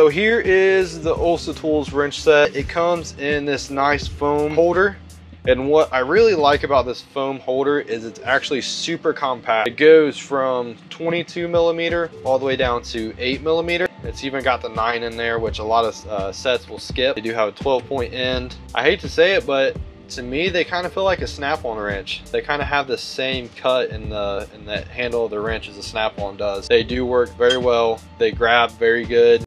So here is the Olsa Tools wrench set. It comes in this nice foam holder. And what I really like about this foam holder is it's actually super compact. It goes from 22 millimeter all the way down to 8 millimeter. It's even got the 9 in there, which a lot of uh, sets will skip. They do have a 12 point end. I hate to say it, but to me they kind of feel like a snap-on wrench they kind of have the same cut in the in the handle of the wrench as a snap-on does they do work very well they grab very good